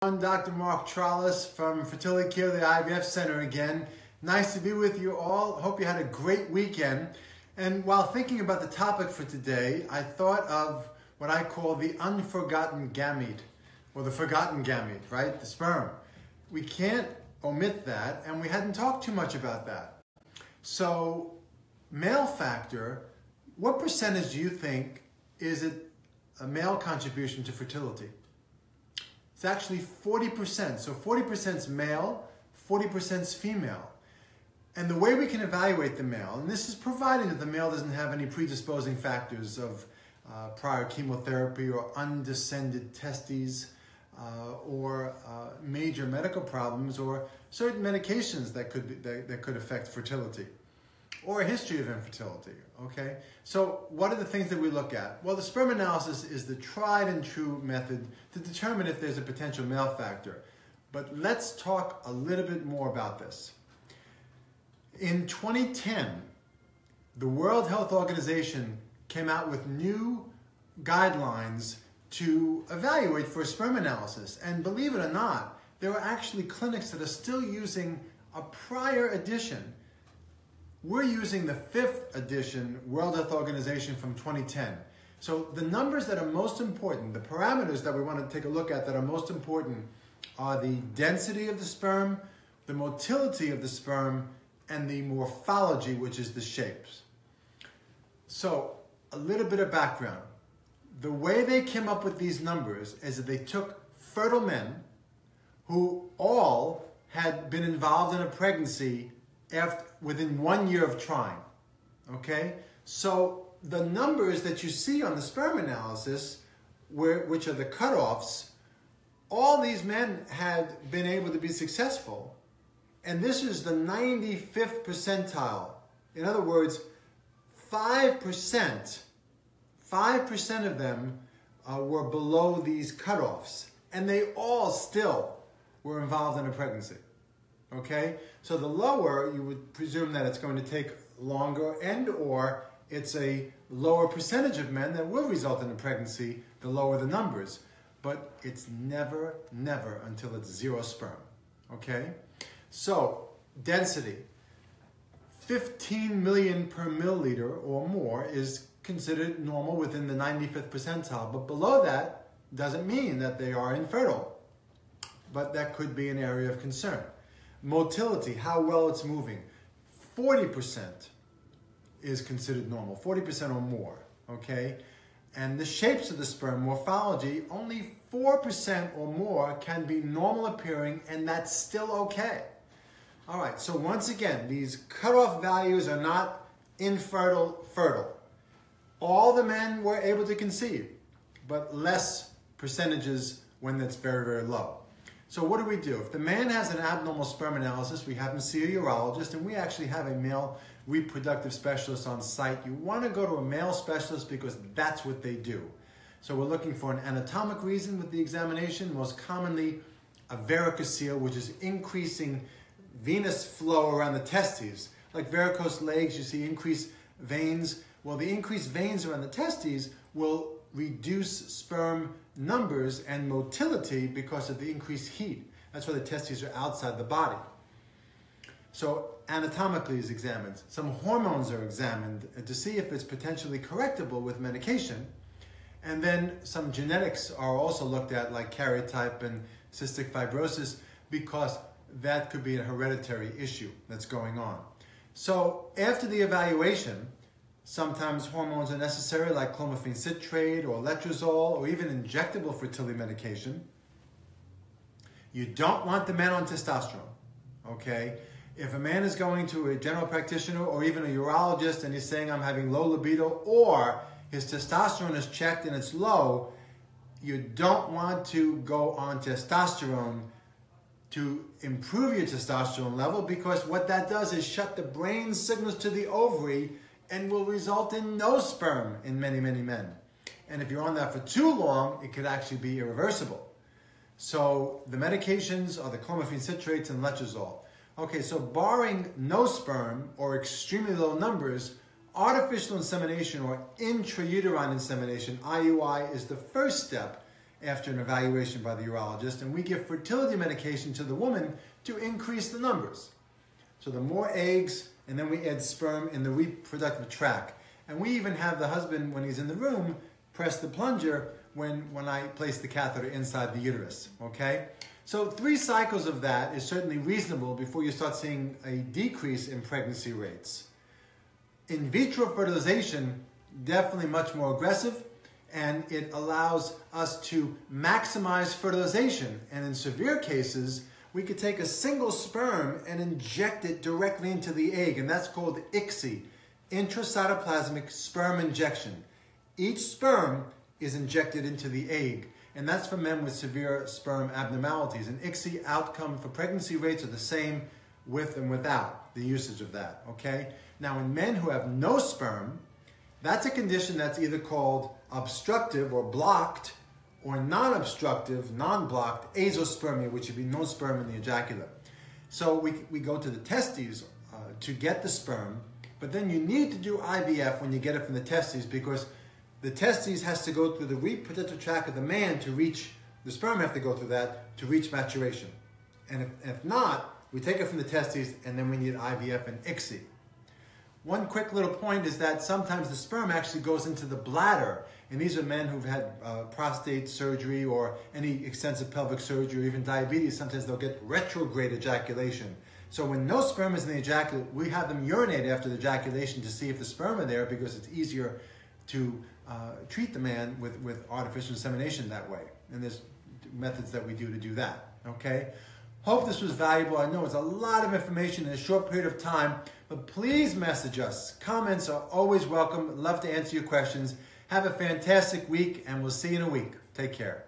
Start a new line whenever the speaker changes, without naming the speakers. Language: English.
I'm Dr. Mark Trolice from Fertility Care, the IVF Center again. Nice to be with you all. Hope you had a great weekend. And while thinking about the topic for today, I thought of what I call the unforgotten gamete, or the forgotten gamete, right? The sperm. We can't omit that, and we hadn't talked too much about that. So, male factor, what percentage do you think is it a male contribution to fertility? It's actually 40%. So 40% is male, 40% is female. And the way we can evaluate the male, and this is provided that the male doesn't have any predisposing factors of uh, prior chemotherapy or undescended testes uh, or uh, major medical problems or certain medications that could, be, that, that could affect fertility or a history of infertility, okay? So what are the things that we look at? Well, the sperm analysis is the tried and true method to determine if there's a potential male factor. But let's talk a little bit more about this. In 2010, the World Health Organization came out with new guidelines to evaluate for sperm analysis. And believe it or not, there are actually clinics that are still using a prior edition we're using the fifth edition World Health Organization from 2010. So the numbers that are most important, the parameters that we want to take a look at that are most important are the density of the sperm, the motility of the sperm, and the morphology, which is the shapes. So a little bit of background. The way they came up with these numbers is that they took fertile men who all had been involved in a pregnancy after, within one year of trying. Okay? So the numbers that you see on the sperm analysis, where, which are the cutoffs, all these men had been able to be successful. And this is the 95th percentile. In other words, 5%, 5% of them uh, were below these cutoffs. And they all still were involved in a pregnancy. Okay, so the lower, you would presume that it's going to take longer and or it's a lower percentage of men that will result in a pregnancy, the lower the numbers. But it's never, never until it's zero sperm. Okay? So, density. 15 million per milliliter or more is considered normal within the 95th percentile. But below that doesn't mean that they are infertile. But that could be an area of concern. Motility, how well it's moving. 40% is considered normal, 40% or more, okay? And the shapes of the sperm, morphology, only 4% or more can be normal appearing and that's still okay. All right, so once again, these cutoff values are not infertile, fertile. All the men were able to conceive, but less percentages when that's very, very low. So what do we do? If the man has an abnormal sperm analysis, we have him see a urologist, and we actually have a male reproductive specialist on site. You want to go to a male specialist because that's what they do. So we're looking for an anatomic reason with the examination, most commonly a varicocele, which is increasing venous flow around the testes. Like varicose legs, you see increased veins. Well, the increased veins around the testes will reduce sperm numbers and motility because of the increased heat. That's why the testes are outside the body. So anatomically is examined. Some hormones are examined to see if it's potentially correctable with medication. And then some genetics are also looked at like karyotype and cystic fibrosis because that could be a hereditary issue that's going on. So after the evaluation, Sometimes hormones are necessary like clomiphene citrate or letrozole or even injectable fertility medication. You don't want the man on testosterone, okay? If a man is going to a general practitioner or even a urologist and he's saying I'm having low libido or his testosterone is checked and it's low, you don't want to go on testosterone to improve your testosterone level because what that does is shut the brain signals to the ovary and will result in no sperm in many, many men. And if you're on that for too long, it could actually be irreversible. So the medications are the clomiphene citrates and letrozole. Okay, so barring no sperm or extremely low numbers, artificial insemination or intrauterine insemination, IUI, is the first step after an evaluation by the urologist, and we give fertility medication to the woman to increase the numbers. So the more eggs, and then we add sperm in the reproductive tract. And we even have the husband, when he's in the room, press the plunger when, when I place the catheter inside the uterus, okay? So three cycles of that is certainly reasonable before you start seeing a decrease in pregnancy rates. In vitro fertilization, definitely much more aggressive, and it allows us to maximize fertilization. And in severe cases, we could take a single sperm and inject it directly into the egg, and that's called ICSI, intracytoplasmic sperm injection. Each sperm is injected into the egg, and that's for men with severe sperm abnormalities. And ICSI outcome for pregnancy rates are the same with and without the usage of that, okay? Now, in men who have no sperm, that's a condition that's either called obstructive or blocked or non-obstructive, non-blocked azoospermia, which would be no sperm in the ejaculate. So we, we go to the testes uh, to get the sperm, but then you need to do IVF when you get it from the testes because the testes has to go through the reproductive tract of the man to reach, the sperm have to go through that to reach maturation. And if, if not, we take it from the testes and then we need IVF and ICSI. One quick little point is that sometimes the sperm actually goes into the bladder. And these are men who've had uh, prostate surgery or any extensive pelvic surgery or even diabetes. Sometimes they'll get retrograde ejaculation. So when no sperm is in the ejaculate, we have them urinate after the ejaculation to see if the sperm are there because it's easier to uh, treat the man with, with artificial insemination that way. And there's methods that we do to do that. Okay? Hope this was valuable. I know it's a lot of information in a short period of time, but please message us. Comments are always welcome. Love to answer your questions. Have a fantastic week, and we'll see you in a week. Take care.